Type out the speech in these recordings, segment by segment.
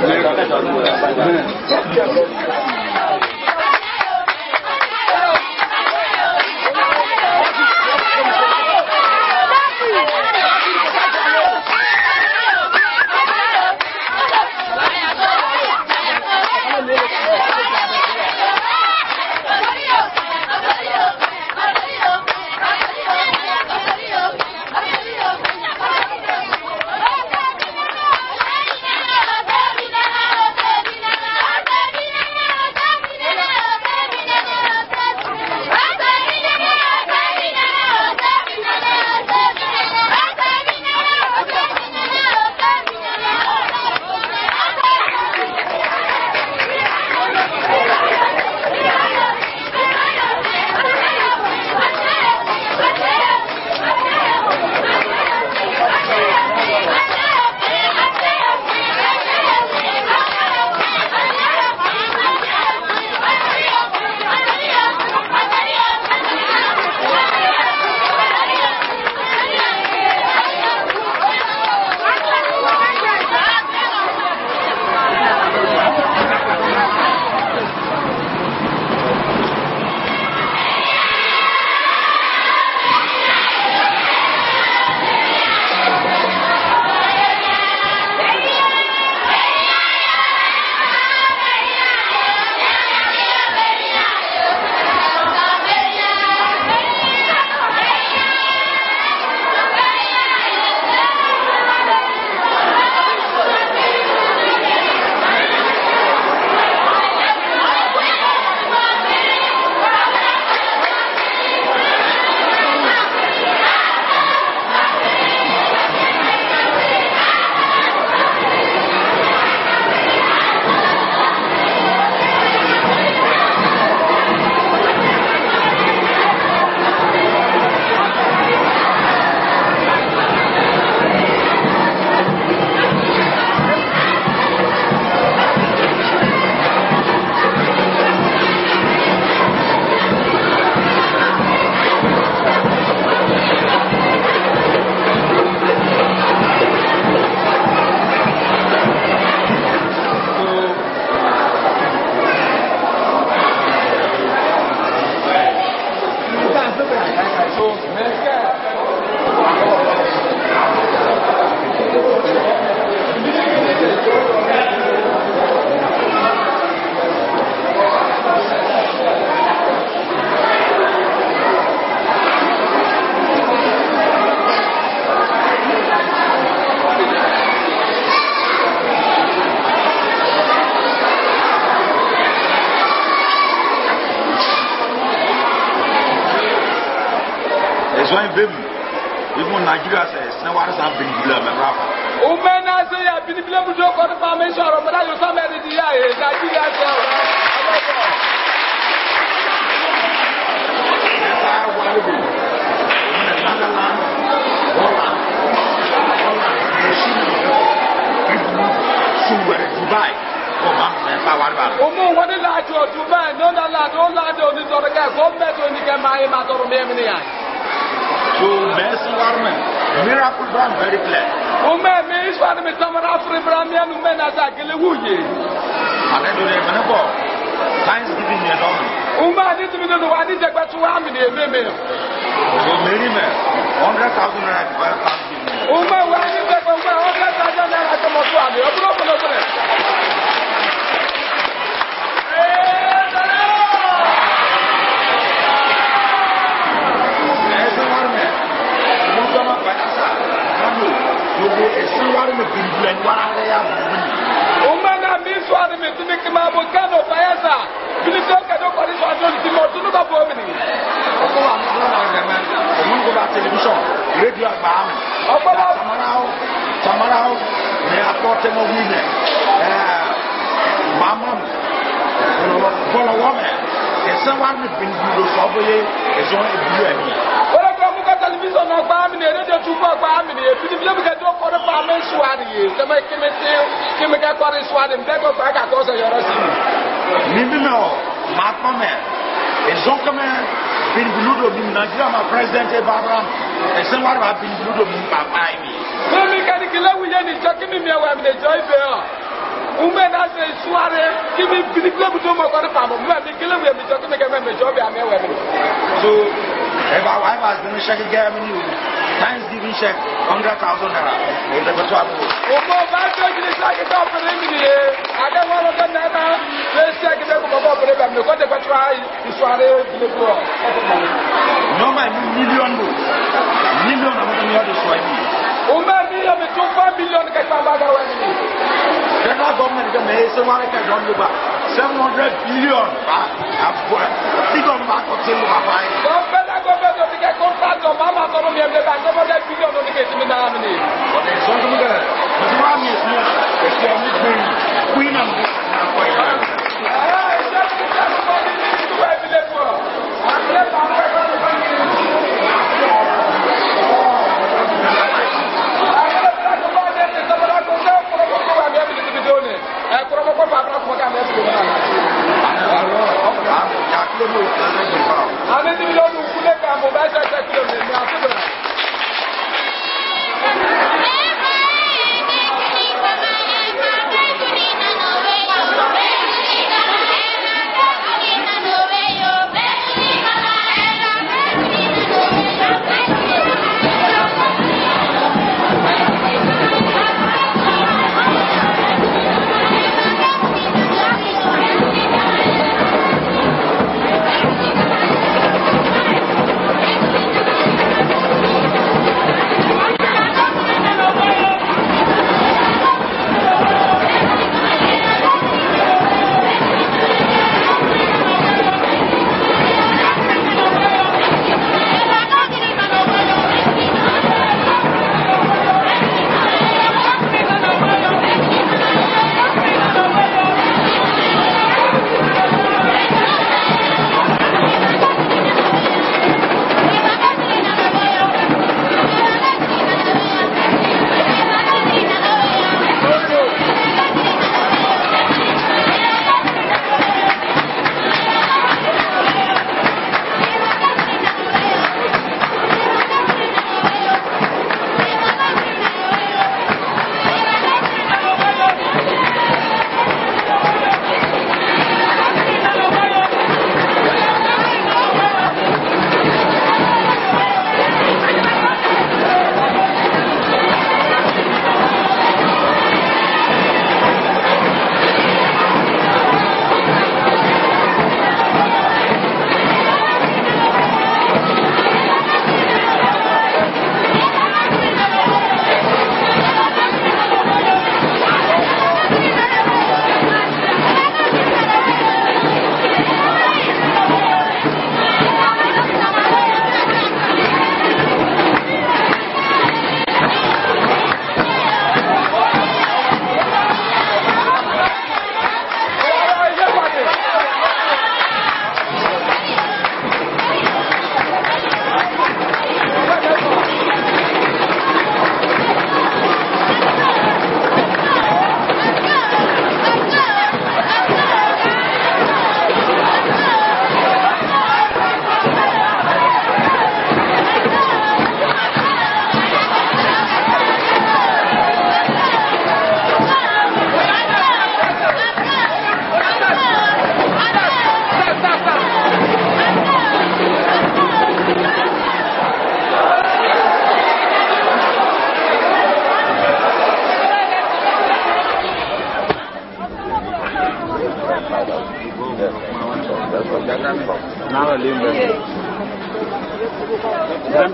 Thank you. no dubai no na lado o lado o ni sɔrɔ kɛ ko n bɛ to ni kɛ maa ye maa sɔrɔ mɛ mini yan. so mercy warman miracle brand very clear. o mɛ mi isfani mi tamara afiri brand yanu mɛ na sa kele wu ye. ale do de mɛ bɔ science giving yɛ dɔn. n b'a ni tumi dodo wa ni jɛgbɛ tun wa mini ye mɛ mɛ. o mɛri mɛ hundred thousand naira ti bɛ fan giving. n bɛ wa ni jɛgbɛ wa hundred thousand naira tɔmɔ tún a mi o bolo bolo bolo. na yɛatɔte ma women mama bɔlɔwɔmɛ ɛsɛ wame pindudo sɛ ɔbɛyɛ ɛzɔ ebulu ani television na gba mi ne radio tu gba gba mi ne fini bi bi ka do ko do pa me suari ye se me kimi ti kimi ka ko ri suari mbe ko gba ka ko se yoro si mi mi no ma ko me e zo ko me bin buludo mi na jira ma president e babram e se war ba bin buludo mi pa pa mi mi ka kele wuyɛ ni jɔ kimi miɛ wɛ mine jɔ ibe yɔ ŋmɛ na se suare kimi biri kule mu to kɔ ne paamu mɛ mi kele wuyɛ mi jɔ kimi kɛ mɛ mi jɔ bi amɛ wɛ mi. so if our wife has been check get me new thanksgiving check hundred thousand naira o lè fẹ́ tó àbúrò. òkò bá tó ìdílé sáàkì tó ọkùnrin mi nìyẹn àdéhùn ọlọ́dọ̀ náà náà lè ṣe kí lẹ́kùn bọ́bọ́ ọkùnrin bẹ̀ mi kó tẹ̀ fẹ́ tó ìṣòro ìdílé kúrò ọkùnrin mi. nọ́ọ̀mà ní mílíọ̀nù mílíọ̀nù àwọn ọmọ yẹn ló sọ ẹ́ mi. Uma million to four million Kakabada went. Federal government can make some money can run over seven hundred billion. Think of back of the Mumbai. Federal government to get contract of Mama Solomon, seven hundred billion on the case in the nominee. Gracias.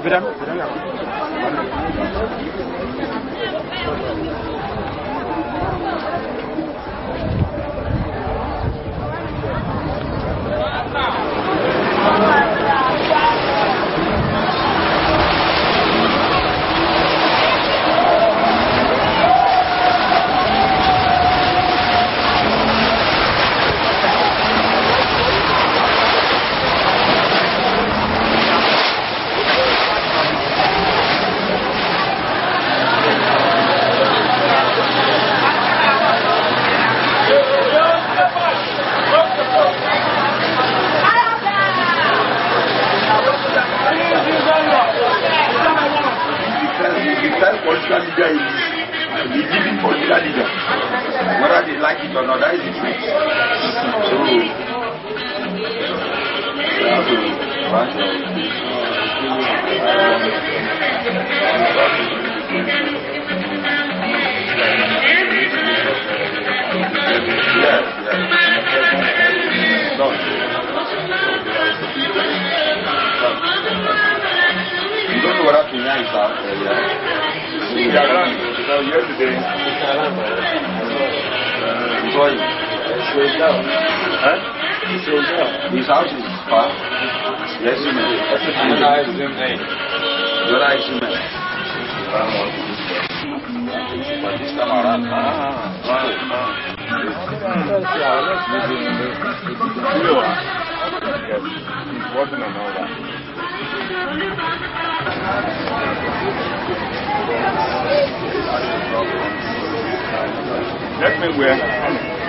Gracias. slows down. Huh? He slows These houses is Yes, you may. That's the thing. Your eyes remain. Important and all that. That means we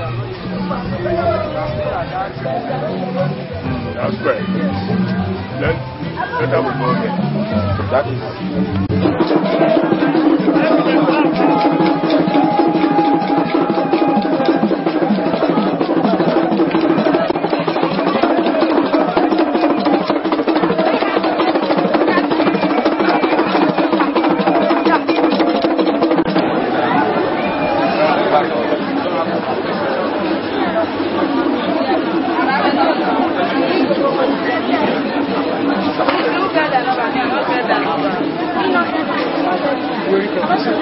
Mm, that's great. Let, let that go again. That is.